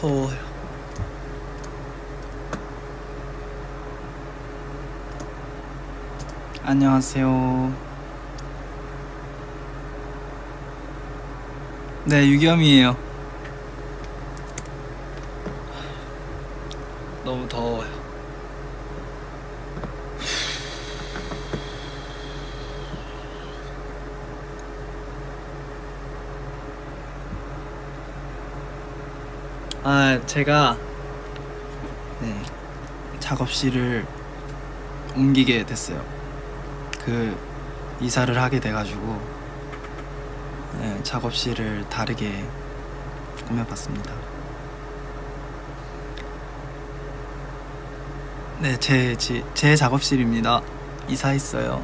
더워요. 안녕하세요. 네, 유겸이에요. 너무 더워요. 아, 제가 네, 작업실을 옮기게 됐어요. 그 이사를 하게 돼가지고 네, 작업실을 다르게 꾸며봤습니다. 네, 제, 제, 제 작업실입니다. 이사했어요.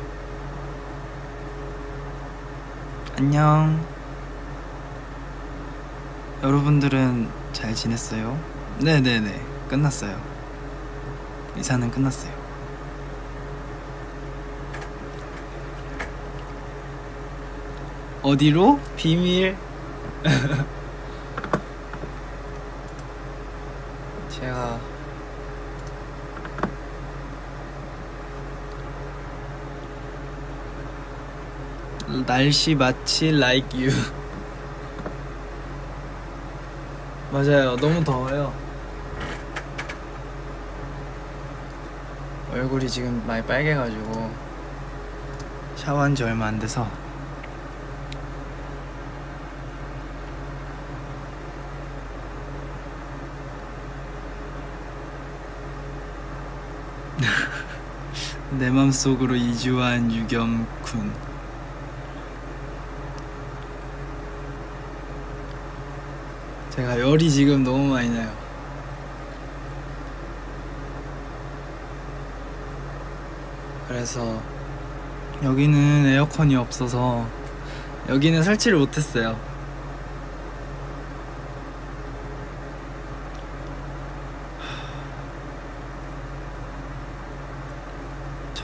안녕. 여러분들은 잘 지냈어요? 네네네. 끝났어요. 이사는 끝났어요. 어디로? 비밀. 제가 날씨 마치 like you. 맞아요. 너무 더워요. 얼굴이 지금 많이 빨개가지고 샤워한 지 얼마 안 돼서 내 맘속으로 이주한 유겸군 제가 열이 지금 너무 많이 나요 그래서 여기는 에어컨이 없어서 여기는 설치를 못했어요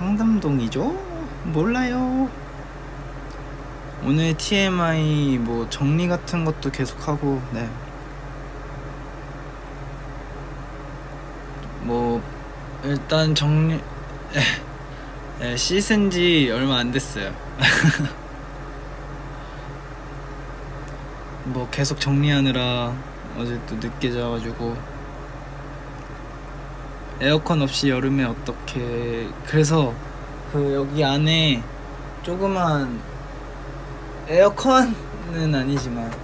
청담동이죠? 몰라요. 오늘 TMI 뭐 정리 같은 것도 계속하고, 네. 뭐, 일단 정리, 에, 에, 씻은 지 얼마 안 됐어요. 뭐 계속 정리하느라 어제 또 늦게 자가지고 에어컨 없이 여름에 어떻게 그래서 그 여기 안에 조그만 에어컨은 아니지만 네.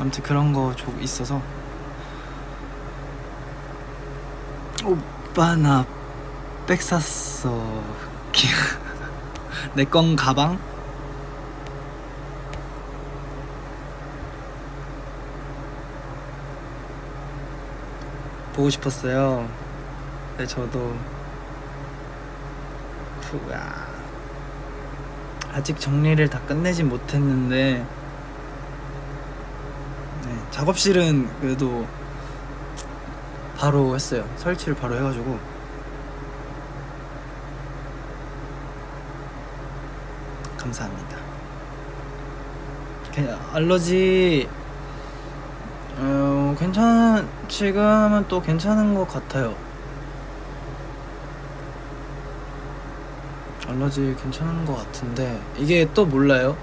아무튼 그런 거좀 있어서 오빠 나 백 샀어. 내 건 가방? 보고 싶었어요. 네, 저도. 후야. 아직 정리를 다 끝내진 못했는데. 네, 작업실은 그래도 바로 했어요. 설치를 바로 해가지고 감사합니다. 알러지 어, 괜찮, 지금은 또 괜찮은 것 같아요. 알러지 괜찮은 것 같은데, 이게 또 몰라요?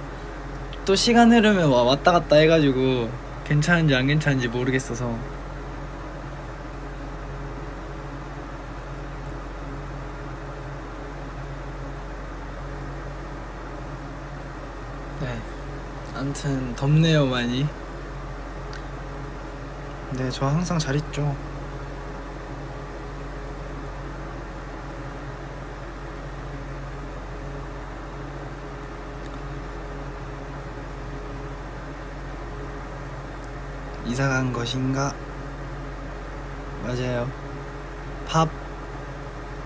또 시간 흐르면 와- 왔다 갔다 해가지고, 괜찮은지 안 괜찮은지 모르겠어서. 네. 아무튼, 덥네요, 많이. 네, 저 항상 잘 있죠. 이사 간 것인가? 맞아요. 밥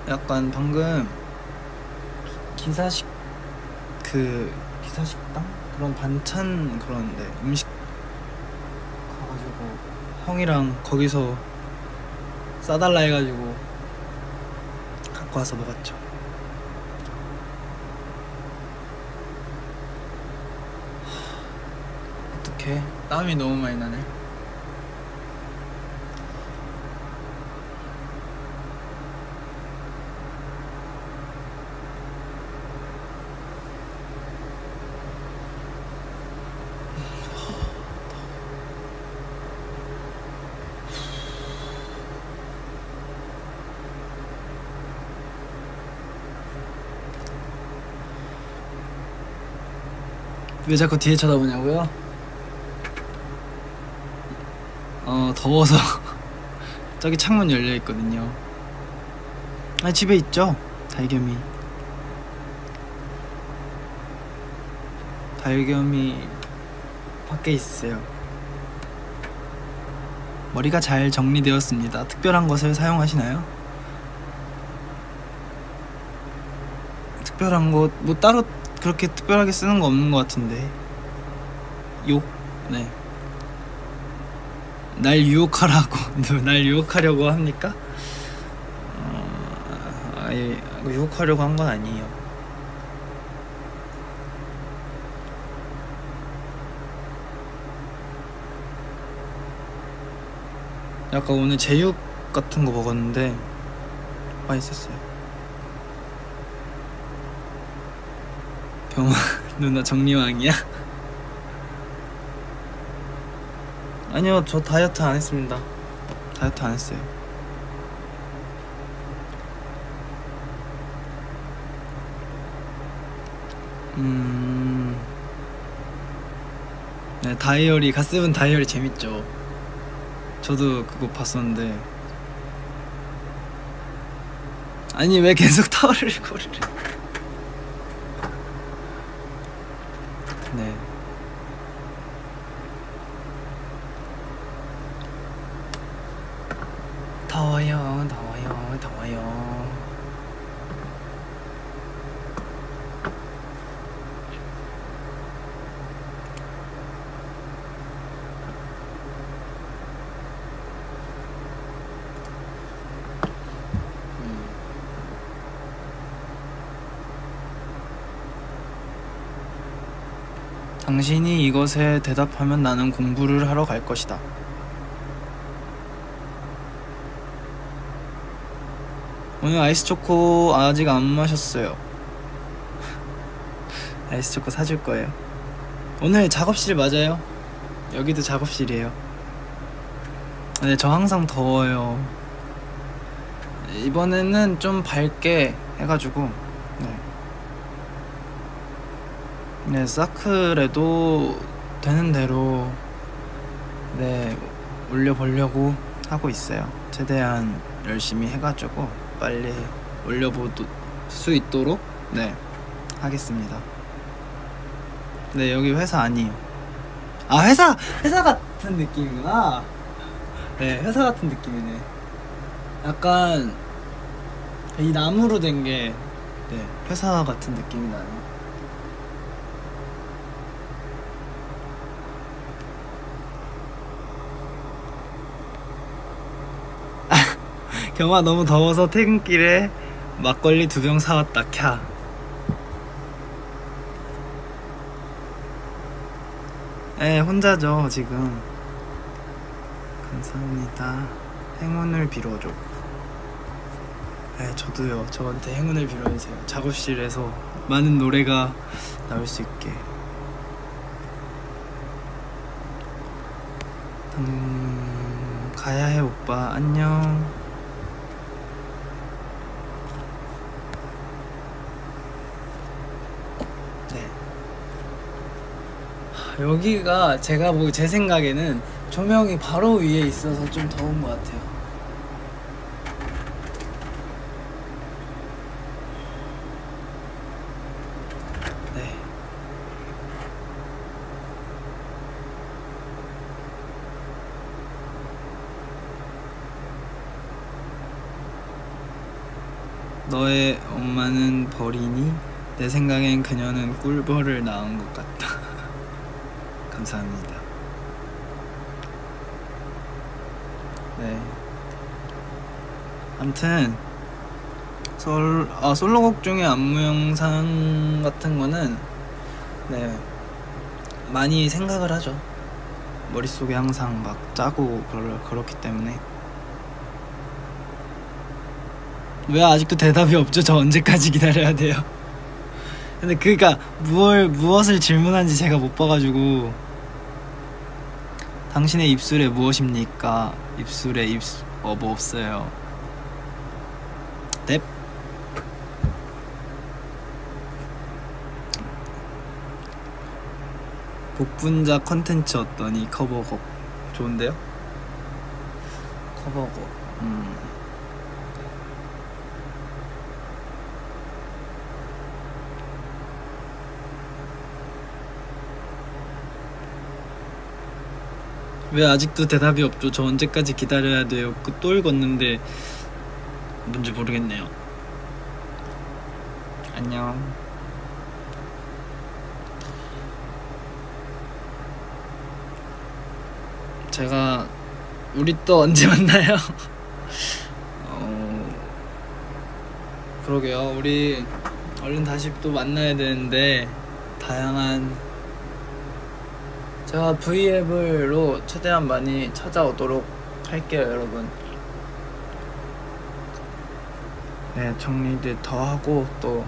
약간 방금 기사식 그 기사식당 그런 반찬 그런 데 음식 가가지고 형이랑 거기서 싸달라 해가지고 갖고 와서 먹었죠. 어떡해 땀이 너무 많이 나네. 왜 자꾸 뒤에 쳐다보냐고요? 어 더워서 저기 창문 열려 있거든요. 아 집에 있죠 달겸이. 달겸이 밖에 있어요. 머리가 잘 정리되었습니다. 특별한 것을 사용하시나요? 특별한 것, 뭐 따로 그렇게 특별하게 쓰는 거 없는 것 같은데. 욕? 네. 날 유혹하라고, 날 유혹하려고 합니까? 어, 아예 유혹하려고 한 건 아니에요. 약간 오늘 제육 같은 거 먹었는데 맛있었어요. 병아 누나 정리왕이야? 아니요 저 다이어트 안 했습니다. 다이어트 안 했어요. 음. 네, 다이어리 가스분 다이어리 재밌죠. 저도 그거 봤었는데 아니 왜 계속 타워를 고르래 네 더워요 더워요 더워요 당신이 이것에 대답하면 나는 공부를 하러 갈 것이다. 오늘 아이스 초코 아직 안 마셨어요. 아이스 초코 사줄 거예요. 오늘 작업실 맞아요? 여기도 작업실이에요. 네, 저 항상 더워요. 이번에는 좀 밝게 해가지고, 네. 네, 사클에도 되는 대로 네 올려보려고 하고 있어요. 최대한 열심히 해가지고 빨리 올려볼 수 있도록 네 하겠습니다. 네 여기 회사 아니에요. 아 회사 회사 같은 느낌이구나. 네 회사 같은 느낌이네. 약간 이 나무로 된 게 네, 회사 같은 느낌이 나네. 경아 너무 더워서 퇴근길에 막걸리 두 병 사왔다. 캬. 네, 혼자죠 지금. 감사합니다. 행운을 빌어줘. 네, 저도요. 저한테 행운을 빌어주세요. 작업실에서 많은 노래가 나올 수 있게. 음, 가야 해 오빠. 안녕 여기가 제가 뭐제 생각에는 조명이 바로 위에 있어서 좀 더운 것 같아요. 네. 너의 엄마는 버리니? 내 생각엔 그녀는 꿀벌을 낳은 것 같다. 감사합니다. 네. 아무튼 솔, 아, 솔로곡 중에 안무 영상 같은 거는 네 많이 생각을 하죠. 머릿속에 항상 막 짜고 그러, 그렇기 때문에 왜 아직도 대답이 없죠? 저 언제까지 기다려야 돼요? 근데 그니까 무엇을 질문한지 제가 못 봐가지고 당신의 입술에 무엇입니까? 입술에 입술 어 뭐 없어요. 넵. 곡분자 컨텐츠 어떠니 커버곡 좋은데요? 커버곡 음. 왜 아직도 대답이 없죠? 저 언제까지 기다려야 돼요? 그또 읽었는데 뭔지 모르겠네요. 안녕. 제가 우리 또 언제 만나요? 어 그러게요. 우리 얼른 다시 또 만나야 되는데 다양한 제가 V앱으로 최대한 많이 찾아오도록 할게요, 여러분. 네, 정리들 더 하고 또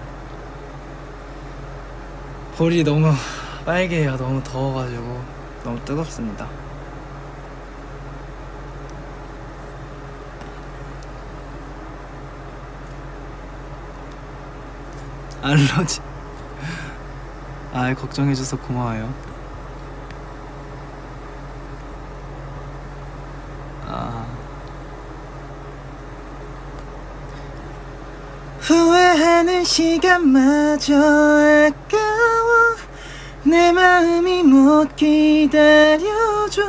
볼이 너무 빨개요. 너무 더워가지고 너무 뜨겁습니다. 알러지. 아, 걱정해줘서 고마워요. 아. 후회하는 시간마저 아까워. 내 마음이 못 기다려줘.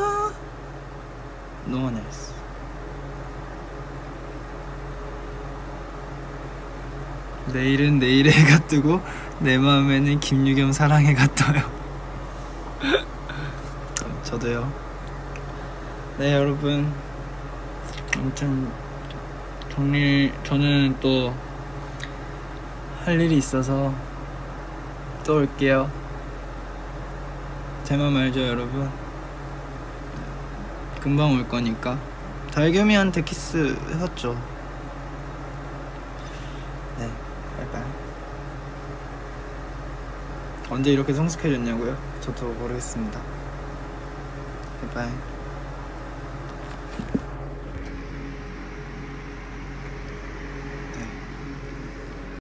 No one else. 내일은 내일의 해가 뜨고 내 마음에는 김유겸 사랑해가 떠요. 저도요. 네 여러분. 아무튼 정리 저는 또 할 일이 있어서 또 올게요. 제맘 알죠 여러분? 금방 올 거니까. 달겸이한테 키스 해봤죠? 네 바이바이 언제 이렇게 성숙해졌냐고요? 저도 모르겠습니다. 바이바이